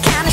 can't